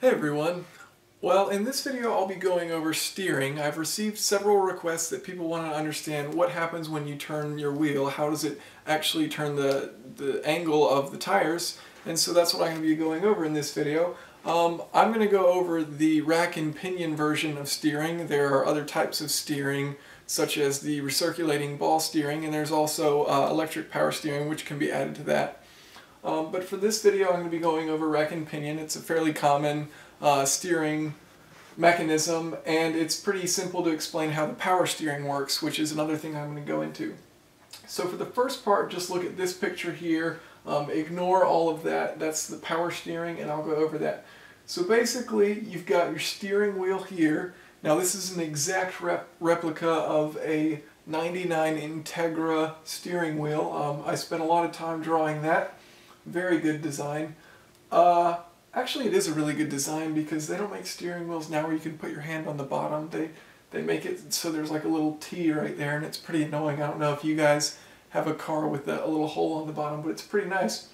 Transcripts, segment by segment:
Hey everyone. Well, in this video I'll be going over steering. I've received several requests that people want to understand what happens when you turn your wheel. How does it actually turn the, the angle of the tires? And so that's what I'm going to be going over in this video. Um, I'm going to go over the rack and pinion version of steering. There are other types of steering such as the recirculating ball steering and there's also uh, electric power steering which can be added to that. Um, but for this video I'm going to be going over rack and pinion. It's a fairly common uh, steering mechanism and it's pretty simple to explain how the power steering works which is another thing I'm going to go into. So for the first part just look at this picture here. Um, ignore all of that. That's the power steering and I'll go over that. So basically you've got your steering wheel here. Now this is an exact rep replica of a 99 Integra steering wheel. Um, I spent a lot of time drawing that. Very good design. Uh, actually, it is a really good design because they don't make steering wheels now where you can put your hand on the bottom. They they make it so there's like a little T right there, and it's pretty annoying. I don't know if you guys have a car with a, a little hole on the bottom, but it's pretty nice.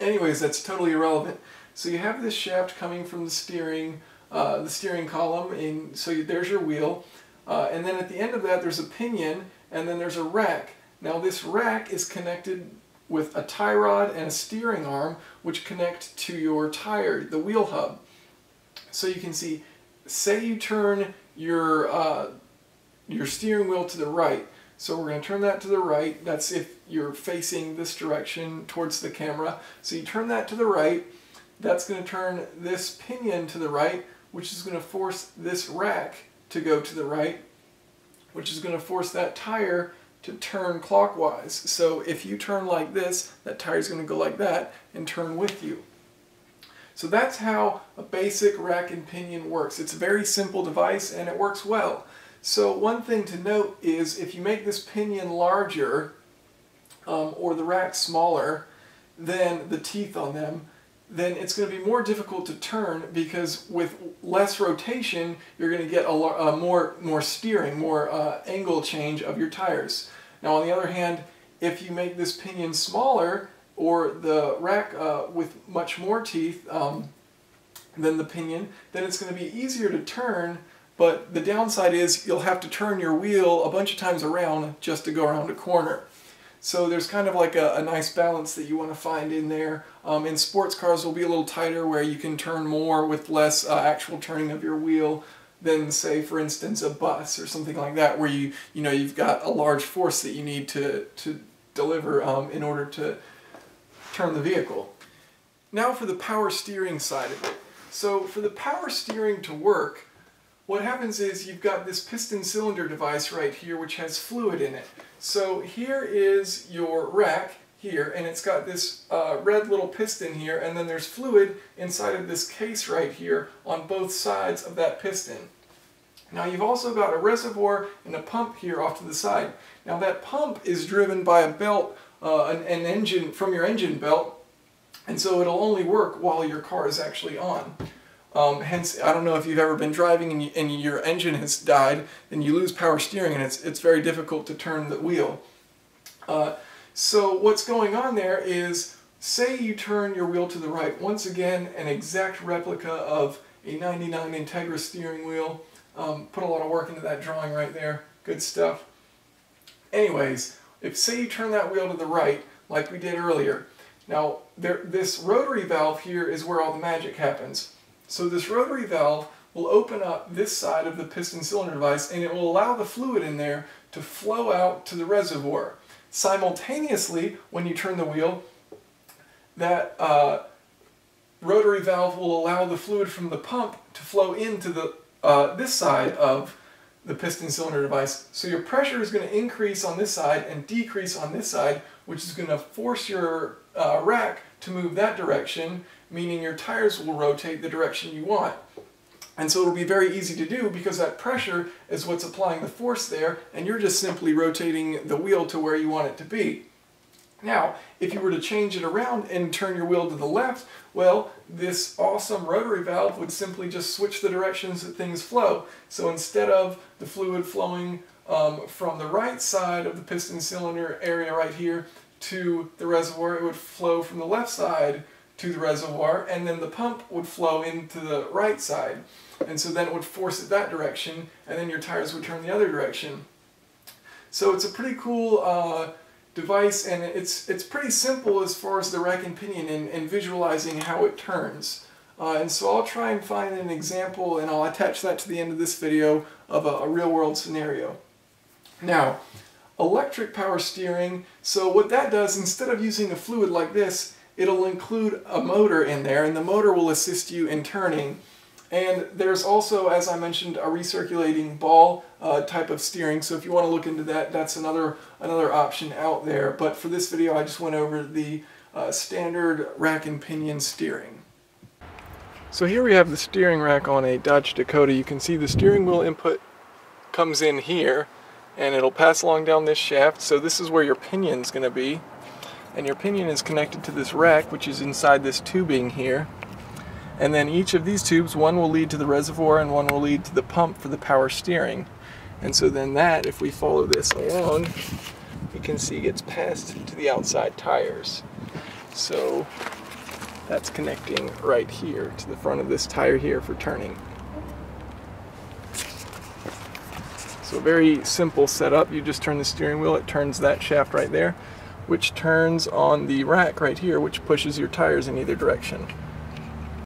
Anyways, that's totally irrelevant. So you have this shaft coming from the steering, uh, the steering column, and so you, there's your wheel. Uh, and then at the end of that, there's a pinion, and then there's a rack. Now this rack is connected with a tie rod and a steering arm which connect to your tire, the wheel hub. So you can see, say you turn your, uh, your steering wheel to the right. So we're going to turn that to the right. That's if you're facing this direction towards the camera. So you turn that to the right. That's going to turn this pinion to the right, which is going to force this rack to go to the right, which is going to force that tire to turn clockwise. So if you turn like this, that tire is going to go like that and turn with you. So that's how a basic rack and pinion works. It's a very simple device and it works well. So one thing to note is if you make this pinion larger um, or the rack smaller than the teeth on them, then it's going to be more difficult to turn because with less rotation, you're going to get a, a more, more steering, more uh, angle change of your tires. Now on the other hand, if you make this pinion smaller or the rack uh, with much more teeth um, than the pinion, then it's going to be easier to turn, but the downside is you'll have to turn your wheel a bunch of times around just to go around a corner. So there's kind of like a, a nice balance that you want to find in there. Um, in sports cars will be a little tighter where you can turn more with less uh, actual turning of your wheel than say for instance a bus or something like that where you you know you've got a large force that you need to to deliver um, in order to turn the vehicle. Now for the power steering side of it. So for the power steering to work, what happens is you've got this piston cylinder device right here which has fluid in it. So here is your rack here and it's got this uh, red little piston here and then there's fluid inside of this case right here on both sides of that piston. Now you've also got a reservoir and a pump here off to the side. Now that pump is driven by a belt, uh, an, an engine from your engine belt and so it'll only work while your car is actually on. Um, hence, I don't know if you've ever been driving and, you, and, your engine has died, then you lose power steering and it's, it's very difficult to turn the wheel. Uh, so what's going on there is, say you turn your wheel to the right, once again an exact replica of a 99 Integra steering wheel. Um, put a lot of work into that drawing right there, good stuff. Anyways, if say you turn that wheel to the right, like we did earlier, now there, this rotary valve here is where all the magic happens. So this rotary valve will open up this side of the piston cylinder device and it will allow the fluid in there to flow out to the reservoir. Simultaneously, when you turn the wheel, that uh, rotary valve will allow the fluid from the pump to flow into the uh, this side of the piston cylinder device. So your pressure is going to increase on this side and decrease on this side, which is going to force your uh, rack to move that direction, meaning your tires will rotate the direction you want. And so it'll be very easy to do because that pressure is what's applying the force there and you're just simply rotating the wheel to where you want it to be. Now, if you were to change it around and turn your wheel to the left, well, this awesome rotary valve would simply just switch the directions that things flow. So instead of the fluid flowing um, from the right side of the piston cylinder area right here to the reservoir, it would flow from the left side to the reservoir, and then the pump would flow into the right side. And so then it would force it that direction, and then your tires would turn the other direction. So it's a pretty cool uh, device, and it's, it's pretty simple as far as the rack and pinion and, and visualizing how it turns. Uh, and so I'll try and find an example, and I'll attach that to the end of this video of a, a real-world scenario. Now, electric power steering, so what that does, instead of using a fluid like this, it'll include a motor in there, and the motor will assist you in turning. And there's also, as I mentioned, a recirculating ball uh, type of steering. So if you want to look into that, that's another another option out there. But for this video, I just went over the uh, standard rack and pinion steering. So here we have the steering rack on a Dodge Dakota. You can see the steering wheel input comes in here, and it'll pass along down this shaft. So this is where your pinion's going to be and your pinion is connected to this rack which is inside this tubing here and then each of these tubes one will lead to the reservoir and one will lead to the pump for the power steering. And so then that if we follow this along you can see gets passed to the outside tires. So that's connecting right here to the front of this tire here for turning. So very simple setup. You just turn the steering wheel it turns that shaft right there which turns on the rack right here, which pushes your tires in either direction.